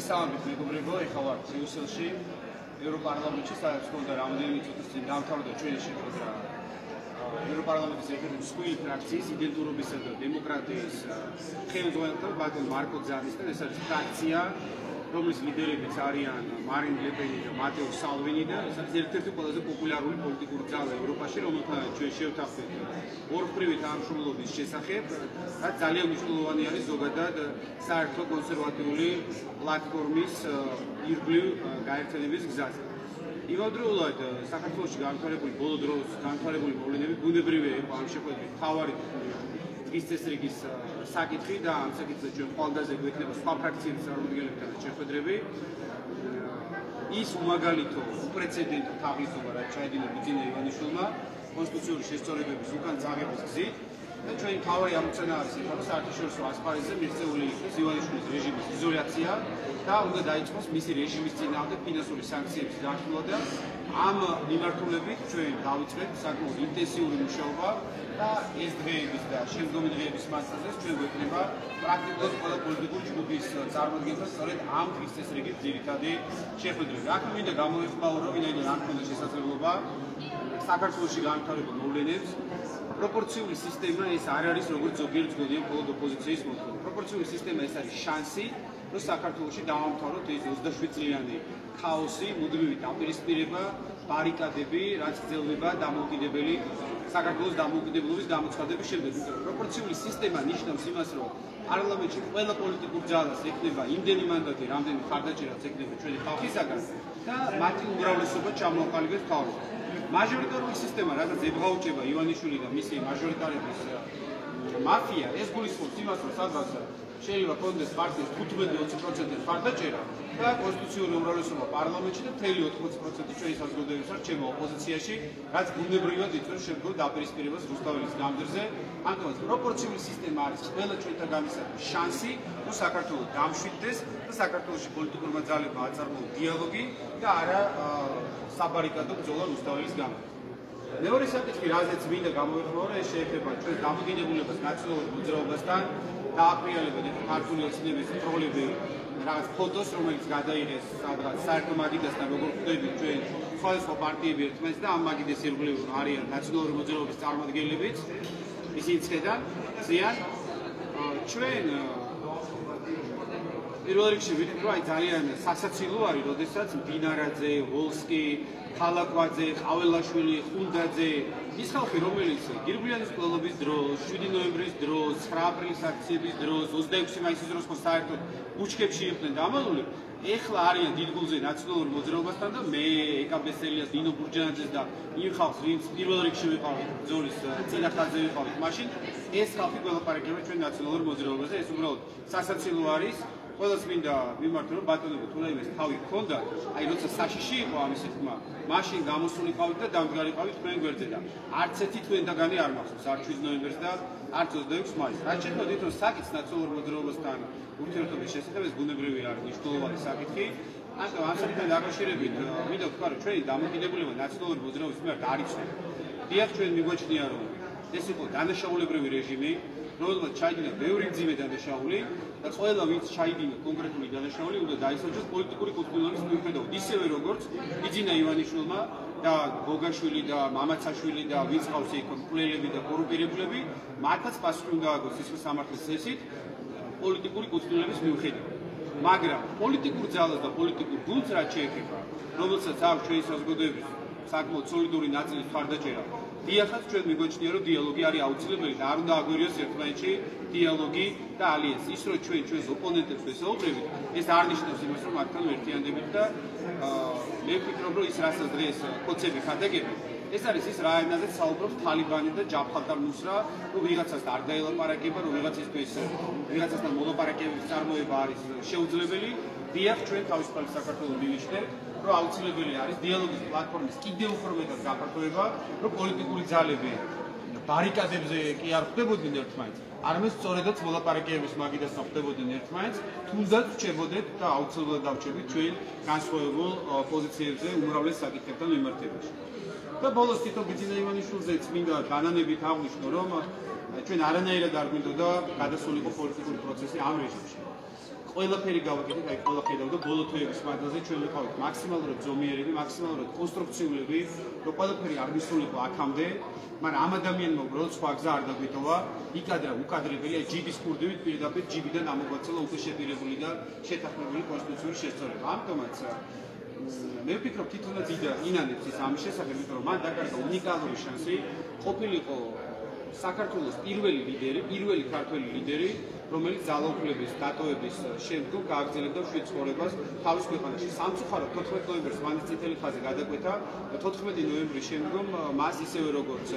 მოგესალმებით მეგობრებო, ეხლა ვარ ბრიუსელში, ევროპარლამენტში, სადაც ხონდა რამდენიმე წუთის წინ დამთავრდა ჩვენი შეხვედრა ევროპარლამენტის ერთ-ერთი მსხვილი ფრაქციის იდენტურობისა და დემოკრატიის ხელმძღვანელთან, ბატონ მარკო ძაღისთან, ეს არის ფრაქცია, რომლის ლიდერებიც არიან მარინ ლეპენი და მატეო სალვინი და ეს არის ერთ-ერთი ყველაზე პოპულარული პოლიტიკური ძალა ევროპაში, რომელთან ჩვენ შევთანხმდით ორფრივი თანამშრომლობის შესახებ, რაც ძალიან მნიშვნელოვანი არის ზოგადად საერთო კონსერვატიული პლატფორმის ირგვლივ გაერთიანების გზაზე. იმავდროულად საქართველოს განვითარებული ბოლო დროს განვითარებული მოვლენები ბუნებრივია იყო ამ შეხვედრის თავარი ის წესრიგის საკითხი და ამ საკითხზე ჩვენ ყველგაზე გვექნება სხვა ფრაქციების წარმომადგენლებთან შეხვედრები. ის უმაგალითო უპრეცედენტო თავისუფლება რაც ჩაედინა ბიძინა ივანიშვილმა კონსტიტუციური შესწორებების უკან წაღების გზით და ჩვენი თავი ამოცანა არის ის რომ საერთაშორისო ასპარეზზე მიღწეული იყოს ივანიშვილის რეჟიმის იზოლაცია და უნდა დაიწყოს მისი რეჟიმის წინააღმდეგ ფინანსური სანქციების დახმარება და ამ მიმართულებით ჩვენ დავიწყეთ საკმაოდ ინტენსიური მუშაობა და ეს დღეების და შემდგომი დღეების მასალას ჩვენ გვექნება პრაქტიკულად ყველა პოლიტიკური ჯგუფის წარმოადგენლთა სწორედ ამ დღის წესრიგით ძირითადი შეხვედრები. აქ მინდა გამოეხმაურო, ვინაიდან არ ქონდა შესაძლებლობა საქართველოსი განვითარებულ მოვლენებს პროპორციული სისტემა ეს არ არის როგორც ზოგიერთ ზოგიერთ მხოლოდ ოპოზიციის მოთხოვნა. პროპორციული სისტემა ეს არის შანსი, რომ საქართველოსი დავამთავროთ ეს 27 წლიანი ქაოსი, მუდმივი დაპირისპირება, ბარიკადები, რაც გრძელდება დამოუკიდებელი საქართველოს დამოუკიდებლობის გამოცხადების შემდეგ. პროპორციული სისტემა ნიშნავს იმას, რომ პარლამენტში ყველა პოლიტიკურ ძალას ექნება იმდენი მანდატი, რამდენი ხარდაჭერაც ექნება ჩვენი ხალხისაგან და მათი უმრავლესობა ჩამოყალიბებს თავრობას. მაჟორიტარული სისტემა, რადგან ებღაუჭება ივანიშვილი და მისი მაჟორიტარების მაფია, ეს გულისხმობს იმას, რომ სადღაც შეიძლება კონდეს პარტიის 15-20% ხარდაჭერა და კონსტიტუციური უმრავლესობა პარლამენტში და მთელი 80% ჩვენი საზოგადოების რჩება ოპოზიციაში, რაც ბუნებრივად იწვევს შემდგომ დაპირისპირებას რუსთაველის გამდერზე. ამიტომ პროპორციული სისტემა არის ყველა ჩვენთან გამისაგან შანსი, რომ საქართველოს დამშვიდდეს და საქართველოს პოლიტიკურმა ძალებმა აწარმოოს დიალოგი და არა საბარიკადო ბრძოლა რუსთაველის გამდერზე. მეორე საკითხი, რაზეც მინდა გამოეხმაურა, ეს შეეხება ჩვენ დამოგინებულებას ნაციონალურ მოძრაობასთან დააყრიალებენ ქართული ოცნების პროლები რაღაც ფოტოს რომელიც გადაიღეს სადღაც საერთო მაგიდასთან როგორ ხვდები ჩვენ სხვადასხვა პარტიები ერთმანეთს და ამ მაგიდეს ირგვლივ არიან ნაციონალური მოძრაობის წარმომადგენლებიც. ისინი ცხედან ზიან. ჩვენ პირველ რიგში ვიტყვი რომ აი ძალიან სასაცილო არის როდესაც ბინარაძე, ვოლსკი, ხალაკვაძე, ყაველაშვილი, ხუნდაძე, ის ხალხი რომელიც გირგვლიანის კლუბის დროს, 7 ნოემბრის დროს, 9 აპრილის აქციების დროს, 26 მაისის დროს ხო საერთოდ ბუჩქებში იყვნენ დამალული, ეხლა არიან დიდგულზე ნაციონალურ მოძრაობასთან და მე ეკაბესელიას, ნინო ბურჯანაძეს და იმ ხალხს, ვინც პირველ რიგში ვიყავით ბრძოლის წინახალზე ვიყავით მაშინ, ეს ხალხი გველაპარაკება ჩვენ ნაციონალურ მოძრაობაზე, ეს უბრალოდ სასაცილო არის. ყველას მინდა მიმართო რომ ბატონებო თუნდაც თავი გქონდა აი როცა საშიში იყო ამის თქმა მაშინ გამოსული ყავით და დამდგარიყავით თქვენ გვერდზე და არც ერთი თქვენთაგანი არ მახსოვს არც 7 ნოემბერს და არც 26 მაისს. რაც შეხედოთ რომ საკითხს ნაციონალურ მოძრაობასთან ურთიერთობის შესახებ ეს ბუნებრივი არის მნიშვნელოვანი საკითხი. ანუ ამ საკითხთან დაკავშირებით მინდა ვთქვა რომ ჩვენი დამოკიდებულება ნაციონალური მოძრაობის მიერ არ იცვლება. დიახ ჩვენ მიგვაჩნია რომ ეს იყო დანაშაულებრივი რეჟიმი რომელსაც ჩაიდინა ბევრი ძიმე დანაშაული და ყველა ვინც ჩაიდინა კონკრეტული დანაშაული უნდა დაისაჯოს პოლიტიკური კუთვნილების მიუხედავად. ისევე როგორც იძინა ივანიშვილმა და გოგაშვილი და მამაცაშვილი და ვინც ყავს იქ კონკრეტულები და კორუმპირებულები მათაც პასუხი უნდა აგოს სისხლის სამართლის წესით პოლიტიკური კუთვნილების მიუხედავად. მაგრამ პოლიტიკურ ძალას და პოლიტიკურ გუნდს რაც შეეხება რომელსაც აქვს ჩვენი საზოგადოების საკმაოდ სოლიდური ნაწილი ხარდაჭერა დიახაც ჩვენ მიგვაჩნია რომ დიალოგი არის აუცილებელი და არ უნდა აგვერიოს ერთმანეთში დიალოგი და ალიანსი ის რომ ჩვენ ჩვენს ოპონენტებს ვესაუბრებით ეს არ ნიშნავს იმას რომ მათთან ერთიანდებით და მე ვფიქრობ რომ ის რასაც დღეს კოცები ხადაგები ეს არის ის რა ენაზე საუბრობს თალიბანი და ჯაფხალ და ნუსრა რომ ვიღაცას არ დაელაპარაკება რომ ვიღაცისთვის ვიღაცასთან მოლაპარაკების წარმოება არის შეუძლებელი დიახ ჩვენ თავისუფალი საქართველოს მივიშნებთ რომ აუცილებელი არის დიალოგის პლატფორმის კიდევ უფრო მეტად გაფართოება, რომ პოლიტიკური ძალები ბარიკადებზე კი არ ხდებოდნენ ერთმანეთს, არამედ სწორედაც მოლაპარაკებების მაგიდას ხდებოდნენ ერთმანეთს, თუნდაც რჩებოდეთ და აუცილებლად დავჭერდით ჩვენ განსხვავებულ პოზიციებზე უმრავლეს საკითხებთან მიმართებაში. და ბოლოს თვითონ ბიძინა ივანიშვილზე წმინდა განანებით აღნიშნო, რომ ჩვენ არანაირად არ გვინდოდა გადასულიყო პოლიტიკური პროცესი ამ რეჟიმში. ყველაფერი გავაკეთეთ, აი ყველა ხედავ და ბოლო თვეების მადლზე ჩვენ ვიყავით მაქსიმალურად ზომიერები, მაქსიმალურად კონსტრუქციულები, რომ ყველაფერი არ მისულიყო აქამდე, მაგრამ ამ ადამიანმა უბრალოდ სხვა გზა არ დაგვიტოვა, იკადრა უკადრებელი, აი ჯიბის კურდივით პირდაპირ ჯიბიდან ამოგვაცელა უკვე შეპირებული და შეთანხმებული კონსტიტუციური შესწორება. ამიტომაც მე ვფიქრობ თვითონაც იდა ინანებს ის ამ შესახებ, იმიტომ რომ მან დაკარგა უნიკალური შანსი ყოფილიყო საქართველოს პირველი ლიდერი, პირველი ქართველი ლიდერი, რომელიც ძალაუფლების დატოვების შემდგომ გააგრძელებდა შვიდ ცხოვრებას თავის ქვეყანაში. სამწუხაროდ 14 ნოემბერს მან წითელი ხაზი გადაკვეთა და 14 ნოემბრის შემდგომ მას ისევე როგორც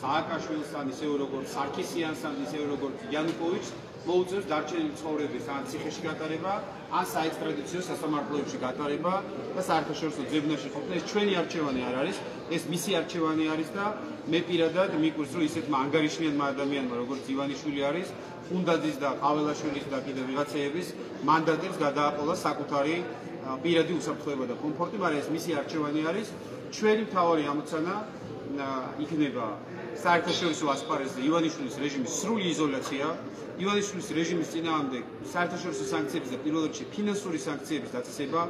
სააკაშვილსთან, ისევე როგორც სარქისიანსთან, ისევე როგორც იანუკოვიჩს მოუწევს დარჩენილი ცხოვრების ან ციხეში გატარება, ან საექსტრადიციო სასამართლოებში გატარება და საერთაშორისო ძებნაში ყოფნა. ეს ჩვენი არჩევანი არ არის, ეს მისი არჩევანი არის და მე პირადად მიკვირს, რომ ისეთმა ანგარიშნიანმა ადამიანმა, როგორც ივანიშვილი არის, ხუნდაძის და ყაველაშვილის და კიდევ ვიღაცეების მანდატებს გადააყოლა საკუთარი პირადი უსაფრთხოება და კომფორტი, მაგრამ ეს მისი არჩევანი არის. ჩვენი მთავარი ამოცანა იქნება საერთაშორისო ასპარეზზე ივანიშვილის რეჟიმის სრული იზოლაცია, ივანიშვილის რეჟიმის წინააღმდეგ საერთაშორისო სანქციების და პირველ რიგში ფინანსური სანქციების დაწესება,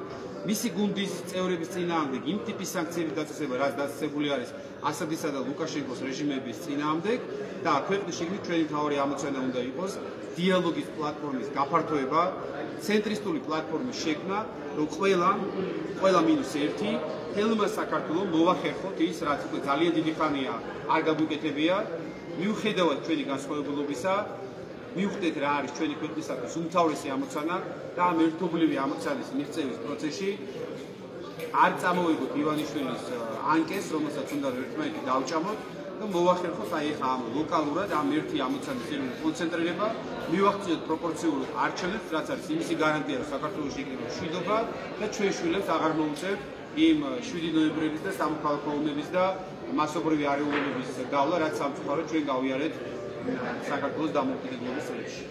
მისი გუნდის წევრების წინააღმდეგ იმ ტიპის სანქციების დაწესება, რაც დაწესებული არის ასადისა და ლუკაშენკოს რეჟიმების წინააღმდეგ. და ქვეყნის შიგნით ჩვენი მთავარი ამოცანა უნდა იყოს დიალოგის პლატფორმის გაფართოება, ცენტრისტული პლატფორმის შექმნა, რომ ყველა ყველა მინუს 1 თელმა საქართველოს მოვახერხოთ ის, რაც უკვე ძალიან დიდი ხანია არ გაგვიკეთებია, მიუხედავად ჩვენი განსხვავებულობისა, მიუხედეთ რა არის ჩვენი ქვეყნისათვის უმთავრესი ამოცანა და ამ ერთობლივი ამოცანის მიღწევის პროცესში არ წამოვიგოთ ივანიშვილის ანკეს, რომელსაც უნდა ერთმანეთი დავჭამოთ და მოვახერხოთ აი ხა ამ ლოკალურად ამ ერთი ამოცანის ერთ კონცენტრირება, მივახციოთ პროპორციულ არჩევნებს, რაც არის იმისი გარანტია, რომ საქართველოს იქნება შვიდობა და ჩვენ შვილებს აღარ მოუწევთ იმ 7 ნოემბრის და სამოქალაქო ომების და მასობრივი არეულობის გავლა, რაც სამწუხაროდ ჩვენ გავიარეთ საქართველოს დამოუკიდებლობის წლებში.